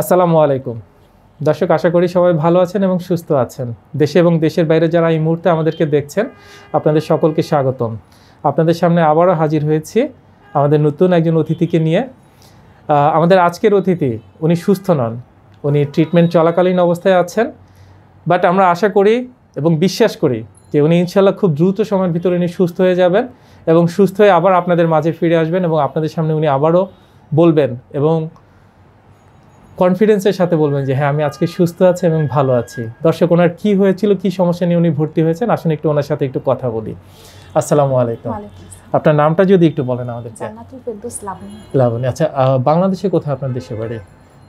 আসসালামু আলাইকুম। দর্শক, আশা করি সবাই ভালো আছেন এবং সুস্থ আছেন। দেশে এবং দেশের বাইরে যারা এই মুহূর্তে আমাদেরকে দেখছেন, আপনাদের সকলকে স্বাগতম। আপনাদের সামনে আবারও হাজির হয়েছি আমাদের নতুন একজন অতিথিকে নিয়ে। আমাদের আজকের অতিথি, উনি সুস্থ নন। উনি ট্রিটমেন্ট চলাকালীন অবস্থায় আছেন। বাট আমরা আশা করি এবং বিশ্বাস করি যে উনি ইনশাল্লাহ খুব দ্রুত সময়ের ভিতরে উনি সুস্থ হয়ে যাবেন এবং সুস্থ হয়ে আবার আপনাদের মাঝে ফিরে আসবেন এবং আপনাদের সামনে উনি আবারও বলবেন এবং কনফিডেন্সের সাথে বলবেন যে হ্যাঁ আমি আজকে সুস্থ আছি এবং ভালো আছি। দর্শক ওনার কি হয়েছিল কি সমস্যা নিয়ে উনি ভর্তি হয়েছেন? আসুন একটু ওনার সাথে একটু কথা বলি। আসসালামু আলাইকুম। আপনার নামটা যদি একটু বলেন আমাদেরকে জান্নাতুল ফেরদৌস আচ্ছা বাংলাদেশে কোথায় আপনার দেশের বাড়ি?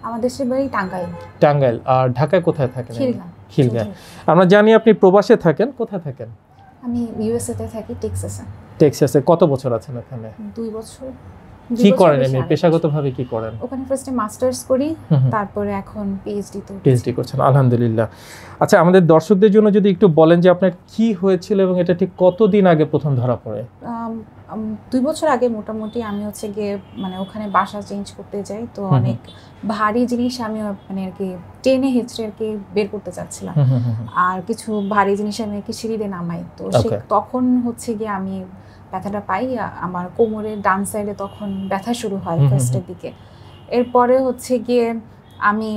আমার দেশের বাড়ি টাঙ্গাইল। টাঙ্গাইল আর ঢাকায় কোথায় থাকেন খিলগাঁও। খিলগাঁও। আমরা জানি আপনি প্রবাসে থাকেন কোথায় থাকেন? আমি ইউএসএ তে থাকি টেক্সাসে। টেক্সাসে। কত বছর আছেন ওখানে দুই বছর। কি করেন এমনি পেশাগতভাবে কি করেন? ওখানে ফার্স্টে মাস্টার্স করি। তারপরে এখন পিএইচডি তো পিএইচডি করছেন আলহামদুলিল্লাহ। আচ্ছা আমাদের দর্শকদের জন্য যদি একটু বলেন যে আপনার কি হয়েছিল এবং এটা ঠিক কতদিন আগে প্রথম ধরা পড়ে? দুই বছর আগে মোটামুটি আমি হচ্ছে গিয়ে মানে ওখানে বাসা চেঞ্জ করতে যাই তো। অনেক ভারী জিনিস আমি মানে আর কি টেনে হেঁচড়ে আর কি বের করতে চাচ্ছিলাম। আর কিছু ভারী জিনিস আমি আর কি সিঁড়িতে নামাই। তো সে তখন হচ্ছে গিয়ে আমি ব্যথাটা পাই আমার কোমরের ডান সাইডে তখন ব্যথা শুরু হয় ফার্স্টের দিকে এরপরে হচ্ছে গিয়ে আমি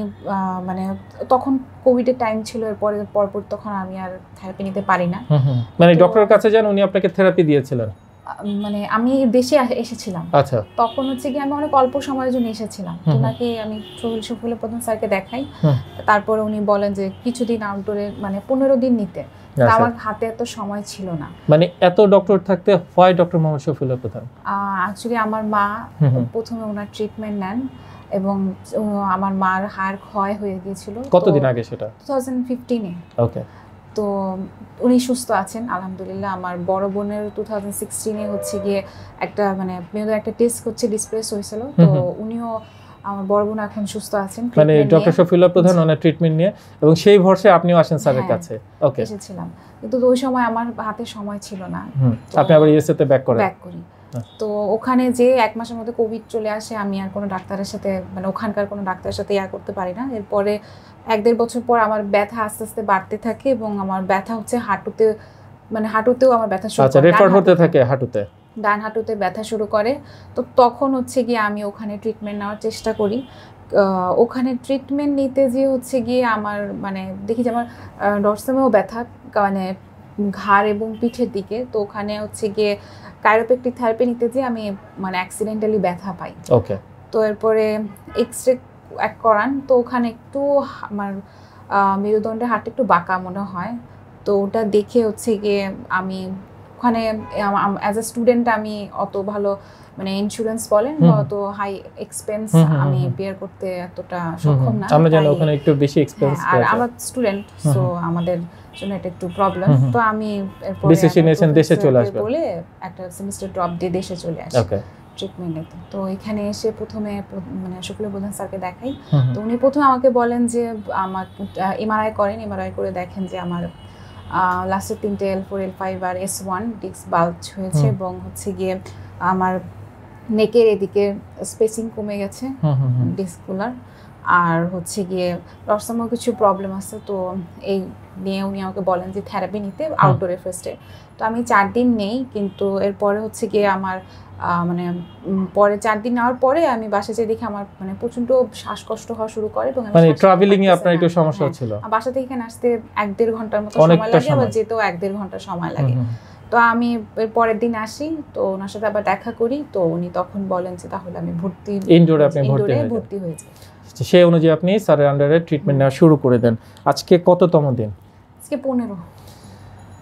মানে তখন কোভিডের টাইম ছিল এরপরে পরপর তখন আমি আর থেরাপি নিতে পারি না। মানে ডক্টরের কাছে যান উনি আপনাকে থেরাপি দিয়েছিলেন মানে আমি দেশে এসেছিলাম আচ্ছা তখন হচ্ছে কি আমি অনেক অল্প সময়ের জন্য এসেছিলাম। ওনাকে আমি সফিল সফিলে প্রথম স্যারকে দেখাই। তারপরে উনি বলেন যে কিছুদিন আউটডোরে মানে পনেরো দিন নিতে। আমার হাতে এত সময় ছিল না। মানে এত ডক্টর থাকতে হয় ডক্টর মোহাম্মদ শফিউল্লাহ প্রধান? অ্যাকচুয়ালি আমার মা। প্রথমে ওনার ট্রিটমেন্ট নেন এবং আমার মার হাড় ক্ষয় হয়ে গিয়েছিল। কতদিন আগে সেটা? টু থাউজেন্ড ফিফটিনে ওকে তো উনি সুস্থ আছেন আলহামদুলিল্লাহ। আমার বড় বোনের টু থাউজেন্ড সিক্সটিনে হচ্ছে গিয়ে একটা মানে মেয়েদের একটা টেস্ট হচ্ছে ডিসপ্লেস হয়েছিল। তো। উনিও আমার বড় বোন এখন সুস্থ আছেন মানে ডক্টর শফিউল্লাহ প্রধান ওনার ট্রিটমেন্ট নিয়ে এবং সেই ভরসে আপনিও আসেন স্যারের হ্যাঁ। কাছে। ওকে এসেছিলাম। কিন্তু ওই সময় আমার হাতে সময় ছিল না। আপনি আবার ইউএসএতে ব্যাক করেন? ব্যাক করি। তো ওখানে যে এক মাসের মধ্যে কোভিড চলে আসে আমি আর কোনো ডাক্তারের সাথে মানে ওখানকার কোনো ডাক্তারের সাথে ইয়া করতে পারি না। এরপরে এক দেড় বছর পর আমার ব্যথা আস্তে আস্তে বাড়তে থাকে এবং আমার ব্যথা হচ্ছে হাঁটুতে মানে হাঁটুতেও আমার ব্যথা শুরু আচ্ছা রেফার হতে থাকে হাঁটুতে? ডান হাঁটুতে ব্যথা শুরু করে তো তখন হচ্ছে গিয়ে আমি ওখানে ট্রিটমেন্ট নেওয়ার চেষ্টা করি। ওখানে ট্রিটমেন্ট নিতে যে হচ্ছে গিয়ে আমার মানে দেখি যে আমার ডরসামেও ব্যথা মানে ঘাড় এবং পিঠের দিকে তো ওখানে হচ্ছে গিয়ে কাইরোপেক্টিক থেরাপি নিতে যে আমি মানে অ্যাক্সিডেন্টালি ব্যথা পাই। ওকে তো এরপরে এক্স রে এক করান তো ওখানে একটু আমার মেরুদণ্ডের হাতটা একটু বাঁকা মনে হয় তো ওটা দেখে হচ্ছে গিয়ে আমি ওখানে অ্যাজ এ স্টুডেন্ট আমি অত ভালো মানে ইন্স্যুরেন্স বলেন বা অত হাই এক্সপেন্স আমি। বেয়ার করতে এতটা সক্ষম না। আমরা জানি ওখানে একটু বেশি এক্সপেন্স হ্যাঁ, আর আমরা স্টুডেন্ট সো আমাদের জন্য এটা একটু প্রবলেম। তো আমি এরপরে নিয়েছেন দেশে চলে আসবেন। বলে একটা সেমিস্টার ড্রপ দিয়ে দেশে চলে আসি। ওকে ট্রিটমেন্ট নিতে। তো এখানে এসে প্রথমে মানে শুক্ল প্রধান স্যারকে দেখাই। তো উনি প্রথমে আমাকে বলেন যে আমার এমআরআই করেন এমআরআই করে দেখেন যে আমার লাস্টের তিনটে এল ফোর এল ফাইভ আর এস ওয়ান ডিস্ক বাল্ব হয়েছে এবং হচ্ছে গিয়ে আমার নেকের এদিকে স্পেসিং কমে গেছে ডিস্কগুলার আর হচ্ছে গিয়ে রসমেও কিছু প্রবলেম আছে তো এই নিয়ে উনি আমাকে বলেন যে থেরাপি নিতে আউটডোরে ফার্স্টে তো আমি চার দিন নেই কিন্তু এরপরে হচ্ছে গিয়ে আমার মানে পরে চার দিন নেওয়ার পরে আমি বাসা যেয়ে দেখি আমার মানে প্রচণ্ড শ্বাসকষ্ট হওয়া শুরু করে এবং মানে ট্রাভেলিং এ আপনার একটু সমস্যা হ্যাঁ। হচ্ছিল বাসা থেকে এখানে আসতে এক দেড় ঘণ্টার মতো সময় লাগে আবার যেতেও এক দেড় ঘণ্টা সময় লাগে। তো আমি এর পরের দিন আসি তো ওনার সাথে আবার দেখা করি তো উনি তখন বলেন যে তাহলে আমি ভর্তি এ আপনি হয়ে ভর্তি হয়ে যাই। সেই অনুযায়ী আপনি স্যারের আন্ডারে ট্রিটমেন্ট নেওয়া শুরু করে দেন। আজকে কততম দিন? আজকে পনেরো।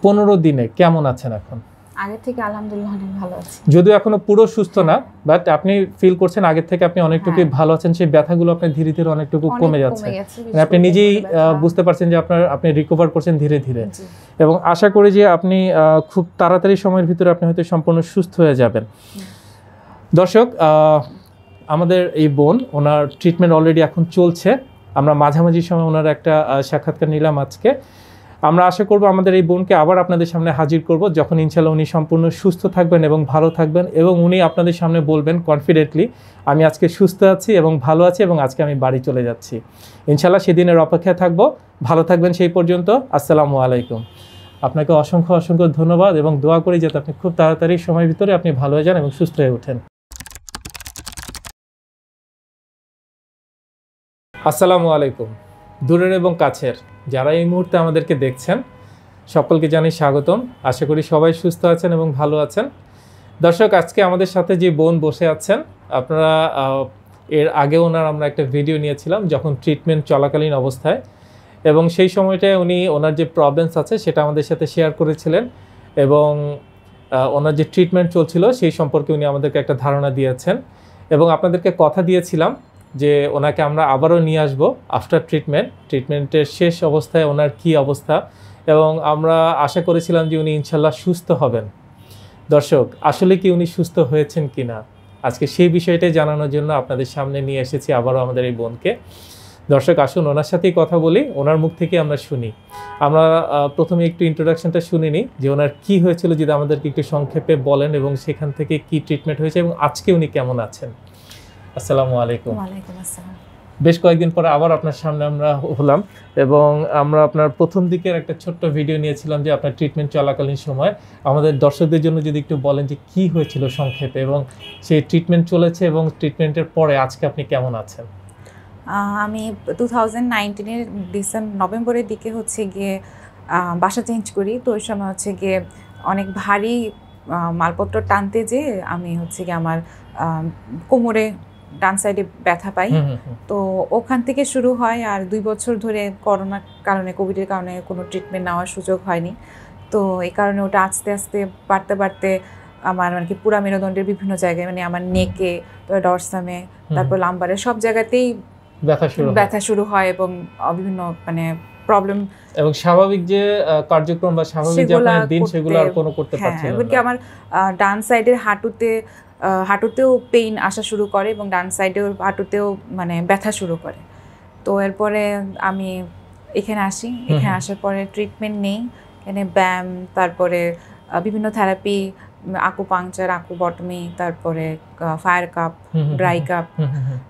পনেরো দিনে কেমন আছেন এখন? আগের থেকে আলহামদুলিল্লাহ অনেক ভালো আছি। যদিও এখনও পুরো সুস্থ না বাট আপনি ফিল করছেন আগের থেকে আপনি অনেকটুকু হ্যাঁ। ভালো আছেন সেই ব্যথাগুলো আপনার ধীরে ধীরে অনেকটুকু কমে যাচ্ছে। মানে আপনি নিজেই। বুঝতে পারছেন যে আপনার আপনি রিকভার করছেন ধীরে ধীরে। এবং আশা করি যে আপনি খুব তাড়াতাড়ি সময়ের ভিতরে আপনি হয়তো সম্পূর্ণ সুস্থ হয়ে যাবেন। দর্শক আমাদের এই বোন, ওনার ট্রিটমেন্ট অলরেডি এখন চলছে। আমরা মাঝামাঝি সময় ওনার একটা সাক্ষাৎকার নিলাম আজকে। আমরা আশা করব আমাদের এই বোনকে আবার আপনাদের সামনে হাজির করব, যখন ইনশাল্লাহ উনি সম্পূর্ণ সুস্থ থাকবেন এবং ভালো থাকবেন এবং উনি আপনাদের সামনে বলবেন কনফিডেন্টলি আমি আজকে সুস্থ আছি এবং ভালো আছি এবং আজকে আমি বাড়ি চলে যাচ্ছি। ইনশাল্লাহ সেদিনের অপেক্ষায় থাকব। ভালো থাকবেন সেই পর্যন্ত। আসসালামু আলাইকুম। আপনাকে অসংখ্য অসংখ্য ধন্যবাদ এবং দোয়া করি যাতে আপনি খুব তাড়াতাড়ি সময়ের ভিতরে আপনি ভালো হয়ে যান এবং সুস্থ হয়ে ওঠেন। আসসালামু আলাইকুম। দূরের এবং কাছের যারা এই মুহূর্তে আমাদেরকে দেখছেন, সকলকে জানাই স্বাগতম। আশা করি সবাই সুস্থ আছেন এবং ভালো আছেন। দর্শক, আজকে আমাদের সাথে যে বোন বসে আছেন, আপনারা এর আগে ওনার আমরা একটা ভিডিও নিয়েছিলাম যখন ট্রিটমেন্ট চলাকালীন অবস্থায় এবং সেই সময়টায় উনি ওনার যে প্রবলেমস আছে সেটা আমাদের সাথে শেয়ার করেছিলেন এবং ওনার যে ট্রিটমেন্ট চলছিল সেই সম্পর্কে উনি আমাদেরকে একটা ধারণা দিয়েছেন এবং আপনাদেরকে কথা দিয়েছিলাম যে ওনাকে আমরা আবারও নিয়ে আসব আফটার ট্রিটমেন্ট ট্রিটমেন্টের শেষ অবস্থায় ওনার কি অবস্থা এবং আমরা আশা করেছিলাম যে উনি ইনশাল্লাহ সুস্থ হবেন। দর্শক, আসলে কি উনি সুস্থ হয়েছেন কি না আজকে সেই বিষয়টাই জানানোর জন্য আপনাদের সামনে নিয়ে এসেছি আবারও আমাদের এই বোনকে। দর্শক, আসুন ওনার সাথেই কথা বলি, ওনার মুখ থেকে আমরা শুনি। আমরা প্রথমে একটু ইন্ট্রোডাকশনটা শুনে নিই যে ওনার কি হয়েছিল যদি আমাদেরকে একটু সংক্ষেপে বলেন এবং সেখান থেকে কি ট্রিটমেন্ট হয়েছে এবং আজকে উনি কেমন আছেন। আসসালামু আলাইকুম। ওয়ালাইকুম আসসালাম। বেশ কয়েকদিন পরে আবার আপনার সামনে আমরা হলাম এবং আমরা আপনার প্রথম দিকের একটা ছোট্ট ভিডিও নিয়েছিলাম যে আপনার ট্রিটমেন্ট চলাকালীন সময়। আমাদের দর্শকদের জন্য যদি একটু বলেন যে কি হয়েছিল সংক্ষেপে এবং সেই ট্রিটমেন্ট চলেছে এবং ট্রিটমেন্টের পরে আজকে আপনি কেমন আছেন? আমি টু থাউজেন্ড নাইনটিনের ডিসেম্বর নভেম্বরের দিকে হচ্ছে গিয়ে বাসা চেঞ্জ করি। তো ওই সময় হচ্ছে গিয়ে অনেক ভারী মালপত্র টানতে যে আমি হচ্ছে গিয়ে আমার কোমরে ডান সাইডে ব্যথা পাই। তো ওখান থেকে শুরু হয় আর দুই বছর ধরে করোনার কারণে কোভিডের কারণে কোনো ট্রিটমেন্ট নেওয়ার সুযোগ হয়নি তো এই কারণে ওটা আস্তে আস্তে বাড়তে বাড়তে আমার মানে কি পুরা মেরুদণ্ডের বিভিন্ন জায়গায় মানে আমার নেকে ডরসামে তারপর লাম্বারে সব জায়গাতেই ব্যথা শুরু। ব্যথা শুরু হয় এবং বিভিন্ন মানে প্রবলেম এবং স্বাভাবিক যে কার্যক্রম বা স্বাভাবিক যে আপনার দিন সেগুলো আর কোনো করতে হ্যাঁ পারছিলেন এমনকি। আমার ডান সাইডের হাঁটুতে হাঁটুতেও পেইন আসা শুরু করে এবং ডান সাইডেও হাঁটুতেও মানে ব্যথা শুরু করে। তো এরপরে আমি এখানে আসি। এখানে আসার পরে ট্রিটমেন্ট নেই। এখানে ব্যায়াম তারপরে বিভিন্ন থেরাপি আকু পাংচার আকু বটমি তারপরে ফায়ার কাপ ড্রাই কাপ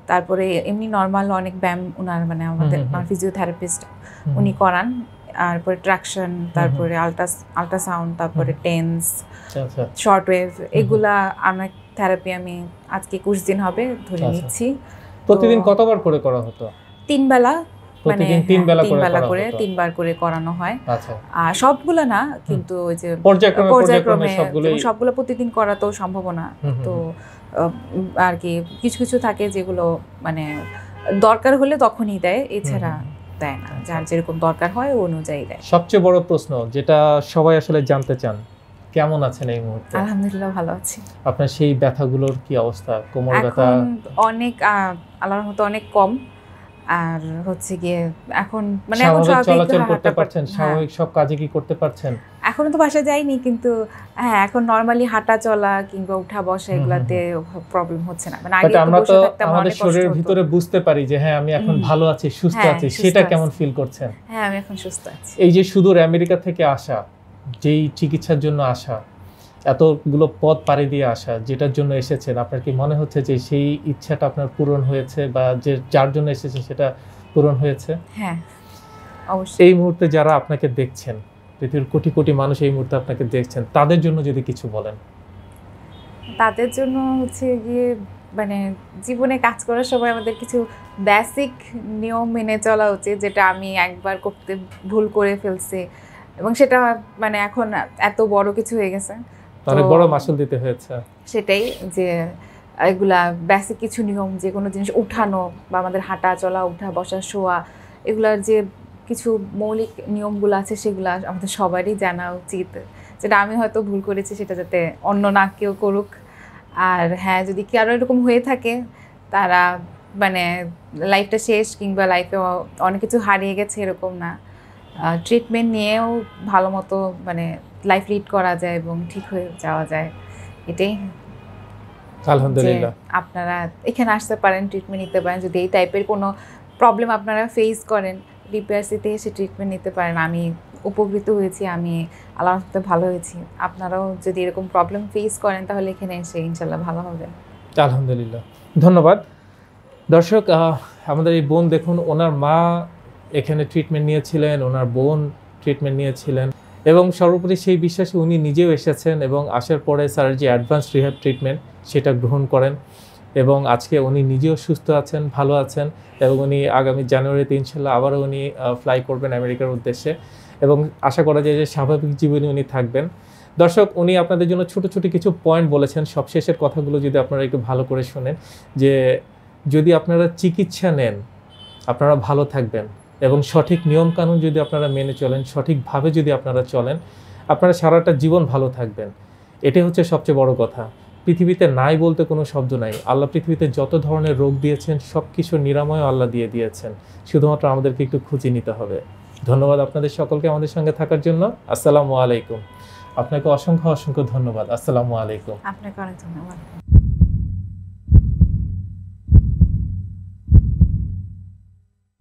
তারপরে এমনি নর্মাল অনেক ব্যায়াম ওনার মানে আমাদের ফিজিওথেরাপিস্ট উনি করান। তারপরে ট্রাকশন তারপরে আলট্রাস আলট্রাসাউন্ড তারপরে টেন্স। শর্ট ওয়েভ এগুলা অনেক থেরাপি আমি আজকে একুশ দিন হবে ধরে আচ্ছা। নিচ্ছি। প্রতিদিন কতবার করে করা হতো? তিন বেলা মানে তিন বেলা করে তিনবার করে করানো হয়। আচ্ছা। আর সবগুলো না কিন্তু ওই যে পর্যায়ক্রমে সবগুলো প্রতিদিন করা তো সম্ভব না। তো আর কি কিছু কিছু থাকে যেগুলো মানে দরকার হলে তখনই দেয় এছাড়া। দেয় না। যার যেরকম দরকার হয় অনুযায়ী দেয়। সবচেয়ে বড় প্রশ্ন যেটা সবাই আসলে জানতে চান কেমন আছেন এই মুহূর্তে? আলহামদুলিল্লাহ ভালো আছি। আপনার সেই ব্যথাগুলোর কি অবস্থা? কোমর ব্যথা? অনেক আল্লাহর মতো অনেক কম। আর হচ্ছে গিয়ে এখন মানে এখন স্বাভাবিক চলাচল করতে পারছেন? হ্যাঁ। স্বাভাবিক সব কাজে কি করতে পারছেন? এখনও তো বাসা যাইনি কিন্তু হ্যাঁ এখন নর্মালি হাঁটা চলা কিংবা উঠা বসা এগুলাতে প্রবলেম হচ্ছে না। মানে আগে আমরা তো আমাদের শরীরের ভিতরে বুঝতে পারি যে হ্যাঁ আমি এখন ভালো আছি সুস্থ হ্যাঁ, আছি। সেটা কেমন ফিল করছেন? হ্যাঁ আমি এখন সুস্থ আছি। এই যে সুদূর আমেরিকা থেকে আসা যেই চিকিৎসার জন্য আসা এতগুলো পথ পাড়ি দিয়ে আসা যেটার জন্য এসেছেন আপনার কি মনে হচ্ছে যে সেই ইচ্ছাটা আপনার পূরণ হয়েছে বা যে যার জন্য এসেছে সেটা পূরণ হয়েছে? হ্যাঁ অবশ্যই। এই মুহূর্তে যারা আপনাকে দেখছেন পৃথিবীর কোটি কোটি মানুষ এই মুহূর্তে আপনাকে দেখছেন তাদের জন্য যদি কিছু বলেন। তাদের জন্য হচ্ছে গিয়ে মানে জীবনে কাজ করার সময় আমাদের কিছু বেসিক নিয়ম মেনে চলা উচিত যেটা আমি একবার করতে ভুল করে ফেলছি। এবং সেটা মানে এখন এত বড় কিছু হয়ে গেছে। অনেক বড় মাসুল দিতে হয়েছে। সেটাই যে এগুলা বেসিক কিছু নিয়ম যে কোনো জিনিস উঠানো বা আমাদের হাঁটা চলা উঠা বসা শোয়া এগুলার যে কিছু মৌলিক নিয়মগুলো আছে সেগুলো আমাদের সবারই জানা উচিত। যেটা আমি হয়তো ভুল করেছি সেটা যাতে অন্য না কেউ করুক। আর হ্যাঁ যদি কারও এরকম হয়ে থাকে তারা মানে লাইফটা শেষ কিংবা লাইফে অনেক কিছু হারিয়ে গেছে এরকম না। ট্রিটমেন্ট নিয়েও ভালো মতো মানে লাইফ লিড করা যায় এবং ঠিক হয়ে যাওয়া যায়। এটাই। আলহামদুলিল্লাহ। আপনারা এখানে আসতে পারেন ট্রিটমেন্ট নিতে পারেন। যদি এই টাইপের কোনো প্রবলেম আপনারা ফেস করেন ডিপিআরসিতে এসে ট্রিটমেন্ট নিতে পারেন। আমি উপকৃত হয়েছি আমি রহমতে ভালো হয়েছি। আপনারাও যদি এরকম প্রবলেম ফেস করেন তাহলে এখানে এসে ইনশাল্লাহ ভালো হবে। আলহামদুলিল্লাহ। ধন্যবাদ। দর্শক আমাদের এই বোন দেখুন ওনার মা এখানে ট্রিটমেন্ট নিয়েছিলেন, ওনার বোন ট্রিটমেন্ট নিয়েছিলেন এবং সর্বোপরি সেই বিশ্বাসে উনি নিজেও এসেছেন এবং আসার পরে স্যার যে অ্যাডভান্স রিহ্যাব ট্রিটমেন্ট সেটা গ্রহণ করেন এবং আজকে উনি নিজেও সুস্থ আছেন, ভালো আছেন এবং উনি আগামী জানুয়ারিতে ইনশাল্লাহ আবারও উনি ফ্লাই করবেন আমেরিকার উদ্দেশ্যে এবং আশা করা যায় যে স্বাভাবিক জীবনে উনি থাকবেন। দর্শক, উনি আপনাদের জন্য ছোট ছোট কিছু পয়েন্ট বলেছেন। সবশেষের কথাগুলো যদি আপনারা একটু ভালো করে শোনেন যে যদি আপনারা চিকিৎসা নেন, আপনারা ভালো থাকবেন। এবং সঠিক নিয়মকানুন যদি আপনারা মেনে চলেন, সঠিকভাবে যদি আপনারা চলেন, আপনারা সারাটা জীবন ভালো থাকবেন। এটাই হচ্ছে সবচেয়ে বড় কথা। পৃথিবীতে নাই বলতে কোনো শব্দ নাই। আল্লাহ পৃথিবীতে যত ধরনের রোগ দিয়েছেন সব কিছুর নিরাময় আল্লাহ দিয়ে দিয়েছেন। শুধুমাত্র আমাদেরকে একটু খুঁজে নিতে হবে। ধন্যবাদ আপনাদের সকলকে আমাদের সঙ্গে থাকার জন্য। আসসালামু আলাইকুম। আপনাকে অসংখ্য অসংখ্য ধন্যবাদ। আসসালামু আলাইকুম। আপনাকে অনেক ধন্যবাদ।